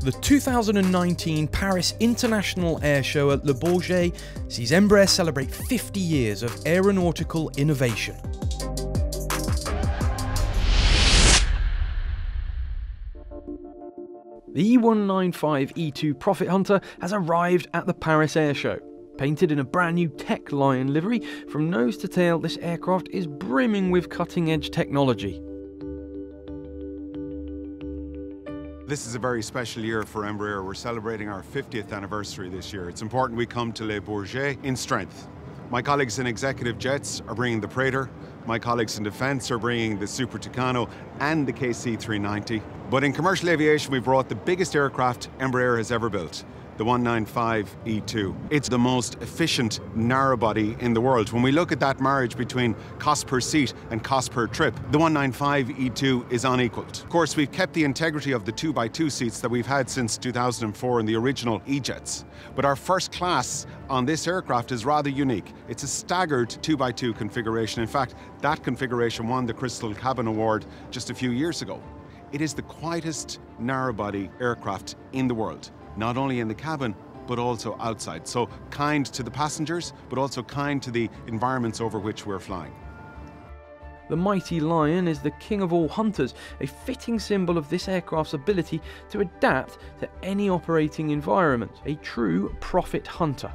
The 2019 Paris International Air Show at Le Bourget sees Embraer celebrate 50 years of aeronautical innovation. The E195-E2 Profit Hunter has arrived at the Paris Air Show. Painted in a brand new Tech Lion livery, from nose to tail, this aircraft is brimming with cutting edge technology. This is a very special year for Embraer. We're celebrating our 50th anniversary this year. It's important we come to Le Bourget in strength. My colleagues in executive jets are bringing the Praetor. My colleagues in defence are bringing the Super Tucano and the KC-390. But in commercial aviation, we've brought the biggest aircraft Embraer has ever built the 195E2. It's the most efficient narrow body in the world. When we look at that marriage between cost per seat and cost per trip, the 195E2 is unequaled. Of course, we've kept the integrity of the 2x2 seats that we've had since 2004 in the original E-Jets. But our first class on this aircraft is rather unique. It's a staggered 2x2 configuration. In fact, that configuration won the Crystal Cabin Award just a few years ago. It is the quietest narrow-body aircraft in the world not only in the cabin, but also outside. So kind to the passengers, but also kind to the environments over which we're flying. The mighty lion is the king of all hunters, a fitting symbol of this aircraft's ability to adapt to any operating environment, a true profit hunter.